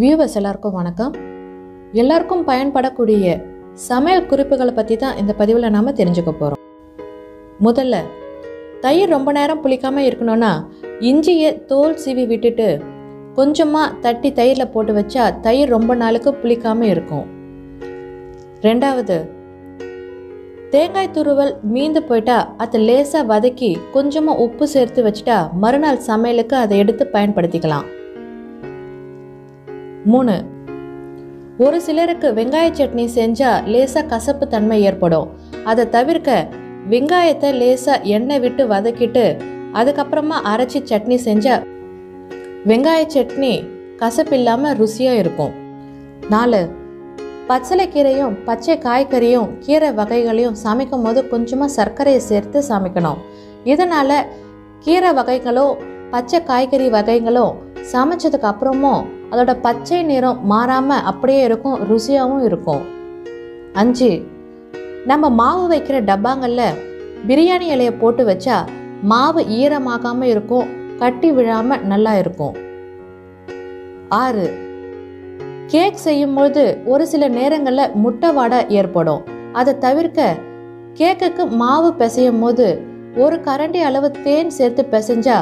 Viewers எல்லாருக்கும் வணக்கம். எல்லாருக்கும் பயன்படக்கூடிய சமையல் குறிப்புகளை பற்றி தான் இந்த பதிவில் நாம் தெரிஞ்சுக்க போகிறோம் முதல்ல தயிர் ரொம்ப நேரம் புளிக்காமல் இருக்கணும்னா இஞ்சியை தோல் சீவி விட்டுட்டு கொஞ்சமாக தட்டி தயிரில் போட்டு வச்சா தயிர் ரொம்ப நாளுக்கு புளிக்காமல் இருக்கும். ரெண்டாவது தேங்காய் துருவல் மீந்து போயிட்டா அதை லேசாக வதக்கி கொஞ்சமாக உப்பு சேர்த்து வச்சுட்டா மறுநாள் சமையலுக்கு அதை எடுத்து பயன்படுத்திக்கலாம். மூணு. ஒரு சிலருக்கு வெங்காய சட்னி செஞ்சா லேசா கசப்பு தன்மை ஏற்படும். அதை தவிர்க்க வெங்காயத்தை லேசா எண்ணெய் விட்டு வதக்கிட்டு அதுக்கப்புறமா அரைச்சி சட்னி செஞ்சா வெங்காய சட்னி கசப்பு இல்லாம ருசியா இருக்கும். நாலு. பச்சளைக்கீரையும் பச்சை காய்கறியும் கீரை வகைகளையும் சமைக்கும் போது கொஞ்சமாக சர்க்கரையை சேர்த்து சமைக்கணும். இதனால் கீரை வகைகளோ பச்சை காய்கறி வகைகளோ சமைச்சதுக்கு அப்புறமும் அதோட பச்சை நிறம் மாறாமல் அப்படியே இருக்கும் ருசியாகவும் இருக்கும். அஞ்சு நம்ம மாவு வைக்கிற டப்பாங்களில் பிரியாணி இலையை போட்டு வச்சா மாவு ஈரமாகாமல் இருக்கும் கட்டி விழாமல் நல்லா இருக்கும். ஆறு கேக் செய்யும்பொழுது ஒரு சில நேரங்களில் முட்டை வாடை ஏற்படும். அதை தவிர்க்க கேக்குக்கு மாவு பிசையும் போது ஒரு கரண்டி அளவு தேன் சேர்த்து பிசைஞ்சா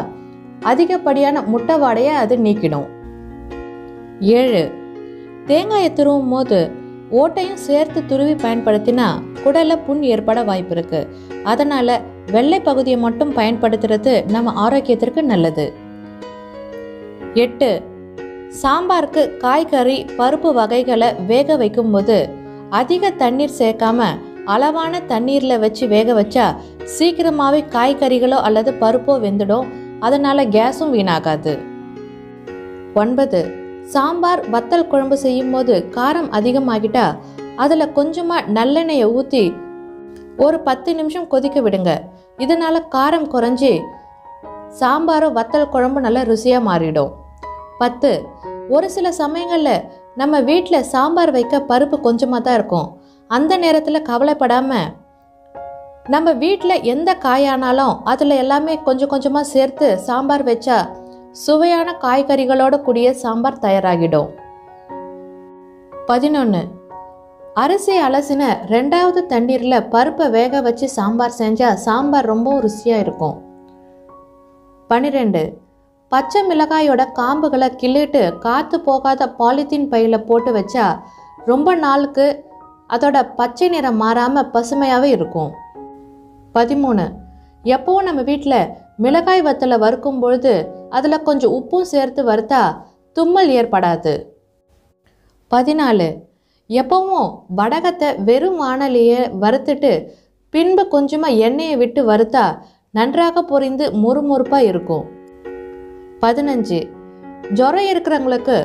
அதிகப்படியான முட்டை வாடையை அது நீக்கிடும். ஏழு. தேங்காயை துருவும் போது ஓட்டையும் சேர்த்து துருவி பயன்படுத்தினா குடலில் புண் ஏற்பட வாய்ப்பு இருக்கு. அதனால வெள்ளை பகுதியை மட்டும் பயன்படுத்துறது நம்ம ஆரோக்கியத்திற்கு நல்லது. எட்டு. சாம்பாருக்கு காய்கறி பருப்பு வகைகளை வேக வைக்கும்போது அதிக தண்ணீர் சேர்க்காம அளவான தண்ணீரில் வச்சு வேக வச்சா சீக்கிரமாகவே காய்கறிகளோ அல்லது பருப்போ வெந்துடும். அதனால கேஸும் வீணாகாது. ஒன்பது. சாம்பார் வத்தல் குழம்பு செய்யும் போது காரம் அதிகமாகிட்டா அதில் கொஞ்சமாக நல்லெண்ணெயை ஊற்றி ஒரு பத்து நிமிஷம் கொதிக்க விடுங்க. இதனால் காரம் குறைஞ்சி சாம்பாரும் வத்தல் குழம்பு நல்லா ருசியாக மாறிடும். பத்து ஒரு சில சமயங்களில் நம்ம வீட்டில் சாம்பார் வைக்க பருப்பு கொஞ்சமாக தான் இருக்கும். அந்த நேரத்தில் கவலைப்படாமல் நம்ம வீட்டில் எந்த காயானாலும் அதில் எல்லாமே கொஞ்சம் கொஞ்சமாக சேர்த்து சாம்பார் வச்சா சுவையான காய்கறிகளோட கூடிய சாம்பார் தயாராகிடும். பதினொன்று அரிசி அலசின ரெண்டாவது தண்ணீரில் பருப்பை வேக வச்சு சாம்பார் செஞ்சால் சாம்பார் ரொம்பவும் ருசியாக இருக்கும். பன்னிரெண்டு பச்சை மிளகாயோட காம்புகளை கிள்ளிட்டு காற்று போகாத பாலித்தீன் பையில் போட்டு வச்சா ரொம்ப நாளுக்கு அதோட பச்சை நிறம் மாறாமல் பசுமையாகவே இருக்கும். பதிமூணு. எப்போவும் நம்ம வீட்டில் மிளகாய் வத்தலை வறுக்கும் பொழுது அதில் கொஞ்சம் உப்பும் சேர்த்து வறுத்தா தும்மல் ஏற்படாது. பதினாலு எப்பவும் வடகத்தை வெறும் வானலியை வறுத்துட்டு பின்பு கொஞ்சமாக எண்ணெயை விட்டு வறுத்தா நன்றாக பொரிந்து முறுமுறுப்பாக இருக்கும். பதினஞ்சு ஜுரம் இருக்கிறவங்களுக்கு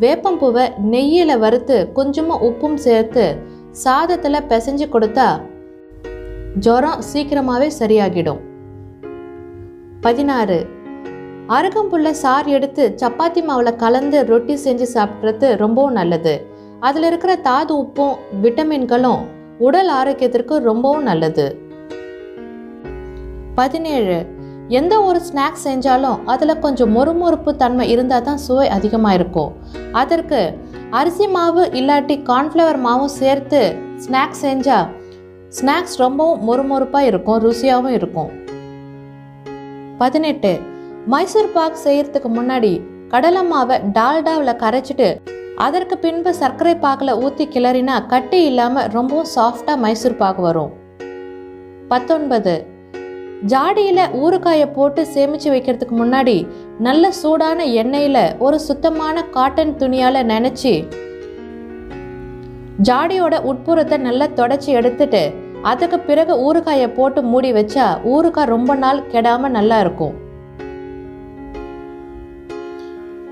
வேப்பம்பூவை நெய்யில் வறுத்து கொஞ்சமாக உப்பும் சேர்த்து சாதத்தில் பிசைஞ்சு கொடுத்தா ஜுரம் சீக்கிரமாகவே சரியாகிடும். பதினாறு. அருகம்புள்ள சாறு எடுத்து சப்பாத்தி மாவில் கலந்து ரொட்டி செஞ்சு சாப்பிட்றது ரொம்பவும் நல்லது. அதில் இருக்கிற தாது உப்பும் விட்டமின்களும் உடல் ஆரோக்கியத்திற்கு ரொம்பவும் நல்லது. பதினேழு. எந்த ஒரு ஸ்நாக்ஸ் செஞ்சாலும் அதில் கொஞ்சம் மொறுமொறுப்பு தன்மை இருந்தால் தான் சுவை அதிகமாக இருக்கும். அதற்கு அரிசி மாவு இல்லாட்டி கார்ன்ஃப்ளவர் மாவும் சேர்த்து ஸ்நாக்ஸ் செஞ்சால் ஸ்நாக்ஸ் ரொம்பவும் மொறுமொறுப்பாக இருக்கும் ருசியாகவும் இருக்கும். பதினெட்டு. மைசூர் பாக் செய்யறதுக்கு முன்னாடி கடலை மாவை டால்டாவில் கரைச்சிட்டு அதற்கு பின்பு சர்க்கரை பாகில் ஊற்றி கிளறினா கட்டி இல்லாமல் ரொம்பவும் சாஃப்டாக மைசூர் பாக் வரும். பத்தொன்பது. ஜாடியில் ஊறுகாயை போட்டு சேமித்து வைக்கிறதுக்கு முன்னாடி நல்ல சூடான எண்ணெயில் ஒரு சுத்தமான காட்டன் துணியால் நினச்சி ஜாடியோட உட்புறத்தை நல்லா தொடச்சி எடுத்துட்டு அதுக்கு பிறகு ஊறுகாயை போட்டு மூடி வச்சா ஊறுகாய் ரொம்ப நாள் கெடாம நல்லா இருக்கும்.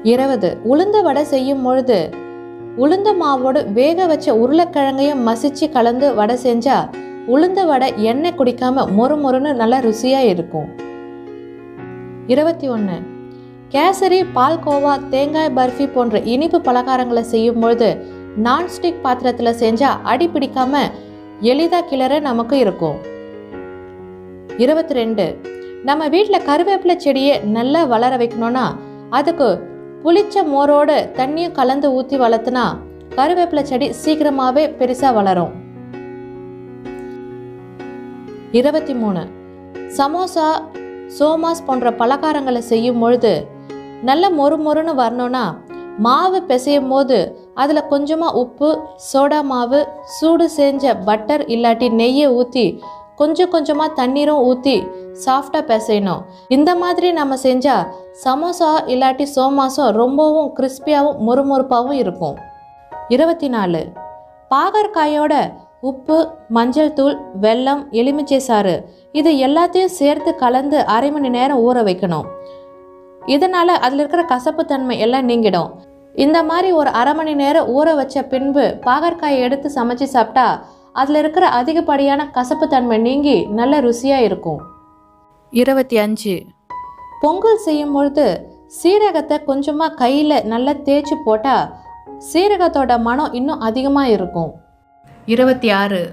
இருபது உளுந்த வடை செய்யும் பொழுது உளுந்த மாவோடு வேக வச்ச உருளைக்கிழங்கையும் மசிச்சு கலந்து வடை செஞ்சா உளுந்த வடை எண்ணெய் குடிக்காம மொறு மொறுன்னு நல்லா ருசியா இருக்கும். இருபத்தி ஒன்று கேசரி பால்கோவா தேங்காய் பர்ஃபி போன்ற இனிப்பு பலகாரங்களை செய்யும் பொழுது நான்ஸ்டிக் பாத்திரத்தில் செஞ்சால் அடி பிடிக்காமல் எளிதாக கிளற நமக்கு இருக்கும். இருபத்தி ரெண்டு நம்ம வீட்டில் கருவேப்பிலை செடியை நல்லா வளர வைக்கணும்னா அதுக்கு புளிச்ச மோரோடு தண்ணியும் கலந்து ஊற்றி வளர்த்துனா கருவேப்பிலை செடி சீக்கிரமாகவே பெருசாக வளரும். இருபத்தி மூணு சமோசா சோமாஸ் போன்ற பலகாரங்களை செய்யும் பொழுது நல்ல மொறு மொறுன்னு வரணும்னா மாவு பிசையும் போது அதில் கொஞ்சமாக உப்பு சோடா மாவு சூடு செஞ்ச பட்டர் இல்லாட்டி நெய்யை ஊற்றி கொஞ்சம் கொஞ்சமாக தண்ணீரும் ஊற்றி சாஃப்டாக பிசையணும். இந்த மாதிரி நம்ம செஞ்சால் சமோசா இல்லாட்டி சோமாசம் ரொம்பவும் கிறிஸ்பியாகவும் மொறுமொறுப்பாகவும் இருக்கும். இருபத்தி நாலு பாகற்காயோட உப்பு மஞ்சள் தூள் வெல்லம் எலுமிச்சை சாறு இது எல்லாத்தையும் சேர்த்து கலந்து அரை மணி நேரம் ஊற வைக்கணும். இதனால் அதில் இருக்கிற கசப்பு தன்மை எல்லாம் நீங்கிடும். இந்த மாதிரி ஒரு அரை மணி நேரம் ஊற வச்ச பின்பு பாகற்காயை எடுத்து சமைச்சு சாப்பிட்டா அதில் இருக்கிற அதிகப்படியான கசப்பு தன்மை நீங்கி நல்ல ருசியாக இருக்கும். இருபத்தி அஞ்சு. பொங்கல் செய்யும் பொழுது சீரகத்தை கொஞ்சமாக கையில் நல்லா தேய்ச்சி போட்டால் சீரகத்தோட மனம் இன்னும் அதிகமாக இருக்கும். இருபத்தி ஆறு.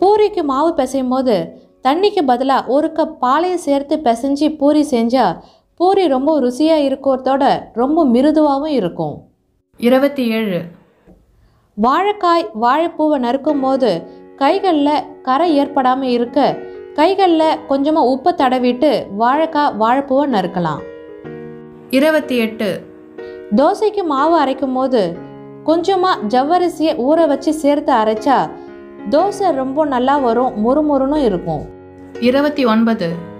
பூரிக்கு மாவு பிசையும் போது தண்ணிக்கு பதிலாக ஒரு கப் பாலையை சேர்த்து பிசைஞ்சு பூரி செஞ்சால் பூரி ரொம்ப ருசியாக இருக்கிறதோட ரொம்ப மிருதுவாகவும் இருக்கும். இருபத்தி ஏழு. வாழைக்காய் வாழைப்பூவை நறுக்கும் போது கைகளில் கரை ஏற்படாமல் இருக்க கைகளில் கொஞ்சமாக உப்பை தடவிட்டு வாழைக்காய் வாழைப்பூவை நறுக்கலாம். இருபத்தி எட்டு. தோசைக்கு மாவு அரைக்கும் போது கொஞ்சமாக ஜவ்வரிசியை ஊற வச்சு சேர்த்து அரைச்சா தோசை ரொம்ப நல்லா வரும் முறுமுறுன்னு இருக்கும். இருபத்தி ஒன்பது.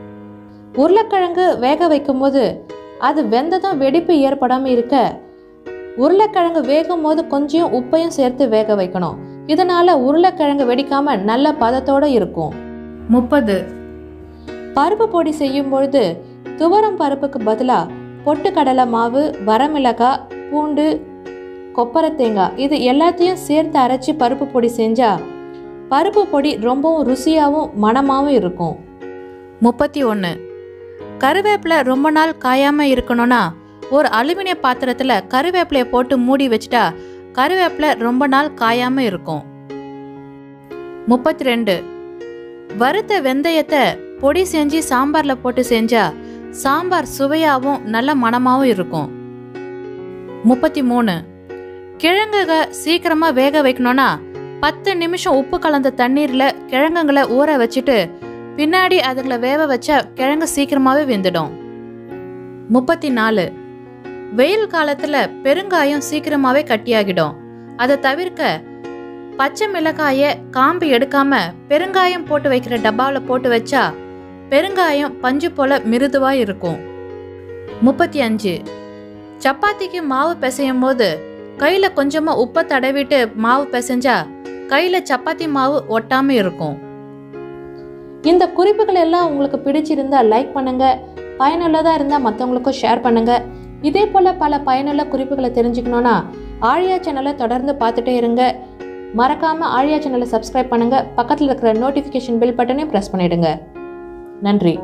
உருளைக்கிழங்கு வேக வைக்கும்போது அது வெந்ததும் வெடிப்பு ஏற்படாமல் இருக்க உருளைக்கிழங்கு வேகும் போது கொஞ்சம் உப்பையும் சேர்த்து வேக வைக்கணும். இதனால உருளைக்கிழங்கு வெடிக்காம நல்ல பதத்தோட இருக்கும். முப்பது. பருப்பு பொடி செய்யும் பொழுது துவரம் பருப்புக்கு பதிலாக பொட்டுக்கடலை மாவு வரமிளகாய் பூண்டு கொப்பரை தேங்காய் இது எல்லாத்தையும் சேர்த்து அரைச்சி பருப்பு பொடி செஞ்சா பருப்பு பொடி ரொம்பவும் ருசியாகவும் மணமாகவும் இருக்கும். முப்பத்தி ஒன்று கருவேப்பிலை ரொம்ப நாள் காயாமல் இருக்கணும்னா ஒரு அலுமினிய பாத்திரத்தில் கருவேப்பிலையை போட்டு மூடி வச்சுட்டா கருவேப்பிலை ரொம்ப நாள் காயாமல் இருக்கும். முப்பத்தி ரெண்டு வறுத்த வெந்தயத்தை பொடி செஞ்சு சாம்பாரில் போட்டு செஞ்சா சாம்பார் சுவையாகவும் நல்ல மணமாகவும் இருக்கும். முப்பத்தி மூணு கிழங்குக சீக்கிரமாக வேக வைக்கணும்னா பத்து நிமிஷம் உப்பு கலந்த தண்ணீரில் கிழங்குங்களை ஊற வச்சுட்டு பின்னாடி அதுங்களை வேக வச்சா கிழங்கு சீக்கிரமாகவே வெந்துடும். முப்பத்தி நாலு வெயில் காலத்தில் பெருங்காயம் சீக்கிரமாகவே கட்டியாகிடும். அதை தவிர்க்க பச்சை மிளகாயை காம்பு எடுக்காம பெருங்காயம் போட்டு வைக்கிற டப்பாவில் போட்டு வச்சா பெருங்காயம் பஞ்சு போல மிருதுவாக இருக்கும். முப்பத்தி அஞ்சு சப்பாத்திக்கு மாவு பிசையும் போது கையில் கொஞ்சமாக உப்பை தடவிட்டு மாவு பிசைஞ்சா கையில் சப்பாத்தி மாவு ஒட்டாமல் இருக்கும். இந்த குறிப்புகள் எல்லாம் உங்களுக்கு பிடிச்சிருந்தா லைக் பண்ணுங்க பயனுள்ளதாக இருந்தால் மற்றவங்களுக்கும் ஷேர் பண்ணுங்க. இதே போல் பல பயனுள்ள குறிப்புகளை தெரிஞ்சுக்கணும்னா ஆழியா சேனலை தொடர்ந்து பார்த்துட்டே இருங்க. மறக்காமல் ஆழியா சேனலை சப்ஸ்கிரைப் பண்ணுங்க. பக்கத்தில் இருக்கிற நோட்டிஃபிகேஷன் பில் பட்டனையும் ப்ரெஸ் பண்ணிவிடுங்க நன்றி.